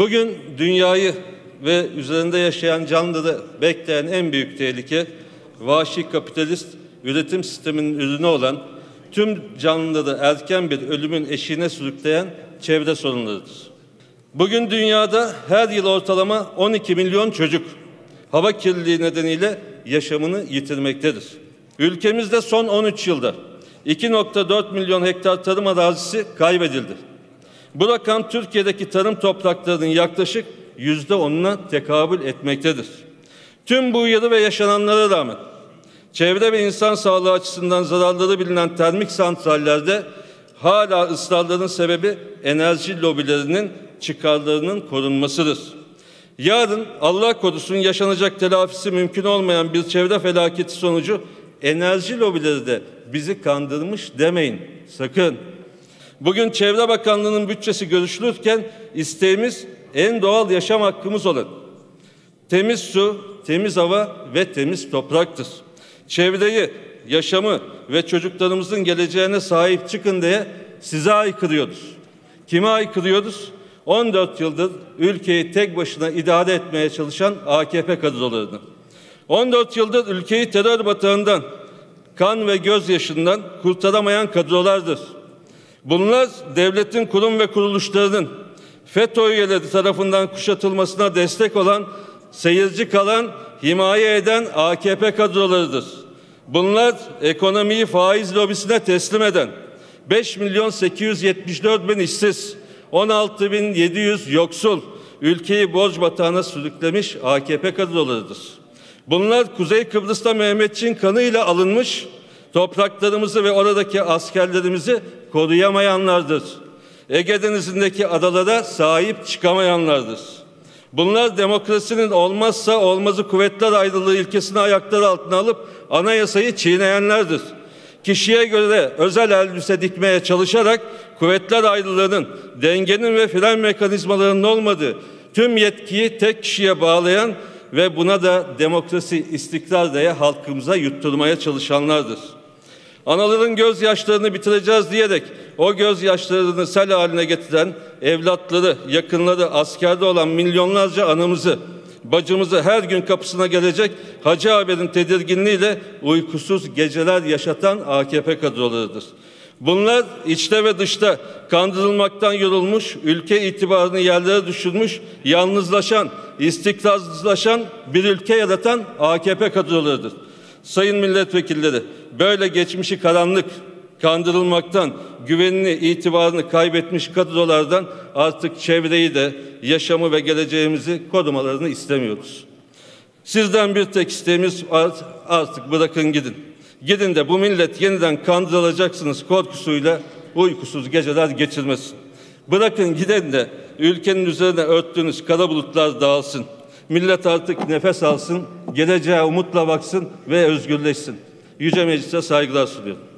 Bugün dünyayı ve üzerinde yaşayan canlıları bekleyen en büyük tehlike vahşi kapitalist üretim sisteminin ürünü olan tüm canlıları erken bir ölümün eşiğine sürükleyen çevre sorunlarıdır. Bugün dünyada her yıl ortalama 12 milyon çocuk hava kirliliği nedeniyle yaşamını yitirmektedir. Ülkemizde son 13 yılda 2.4 milyon hektar tarım arazisi kaybedildi. Bu rakam Türkiye'deki tarım topraklarının yaklaşık yüzde onuna tekabül etmektedir. Tüm bu uyarı ve yaşananlara rağmen çevre ve insan sağlığı açısından zararları bilinen termik santrallerde hala ısrarların sebebi enerji lobilerinin çıkarlarının korunmasıdır. Yarın Allah korusun yaşanacak telafisi mümkün olmayan bir çevre felaketi sonucu enerji lobileri de bizi kandırmış demeyin sakın. Bugün Çevre Bakanlığı'nın bütçesi görüşülürken isteğimiz en doğal yaşam hakkımız olan temiz su, temiz hava ve temiz topraktır. Çevreyi, yaşamı ve çocuklarımızın geleceğine sahip çıkın diye size aykırıyoruz. Kime aykırıyoruz? 14 yıldır ülkeyi tek başına idare etmeye çalışan AKP kadrolarını. 14 yıldır ülkeyi terör batağından, kan ve gözyaşından kurtaramayan kadrolardır. Bunlar devletin kurum ve kuruluşlarının FETÖ üyeleri tarafından kuşatılmasına destek olan, seyirci kalan, himaye eden AKP kadrolarıdır. Bunlar ekonomiyi faiz lobisine teslim eden, 5 milyon 874 bin işsiz, 16 bin 700 yoksul, ülkeyi borç batağına sürüklemiş AKP kadrolarıdır. Bunlar Kuzey Kıbrıs'ta Mehmetçiğin kanıyla alınmış topraklarımızı ve oradaki askerlerimizi koruyamayanlardır. Ege Denizi'ndeki adalara sahip çıkamayanlardır. Bunlar demokrasinin olmazsa olmazı kuvvetler ayrılığı ilkesini ayakları altına alıp anayasayı çiğneyenlerdir. Kişiye göre özel elbise dikmeye çalışarak kuvvetler ayrılığının, dengenin ve fren mekanizmalarının olmadığı tüm yetkiyi tek kişiye bağlayan ve buna da demokrasi istikrar diye halkımıza yutturmaya çalışanlardır. Anaların gözyaşlarını bitireceğiz diyerek o gözyaşlarını sel haline getiren evlatları, yakınları, askerde olan milyonlarca anamızı, bacımızı her gün kapısına gelecek Hacı Haber'in tedirginliğiyle uykusuz geceler yaşatan AKP kadrolarıdır. Bunlar içte ve dışta kandırılmaktan yorulmuş, ülke itibarını yerlere düşürmüş, yalnızlaşan, istikrarsızlaşan bir ülke yaratan AKP kadrolarıdır. Sayın milletvekilleri, böyle geçmişi karanlık, kandırılmaktan, güvenini, itibarını kaybetmiş kadrolardan artık çevreyi de, yaşamı ve geleceğimizi korumalarını istemiyoruz. Sizden bir tek isteğimiz artık bırakın gidin. Gidin de bu millet yeniden kandırılacaksınız korkusuyla uykusuz geceler geçirmesin. Bırakın gidin de ülkenin üzerine örttüğünüz kara bulutlar dağılsın. Millet artık nefes alsın, geleceğe umutla baksın ve özgürleşsin. Yüce Meclis'e saygılar sunuyorum.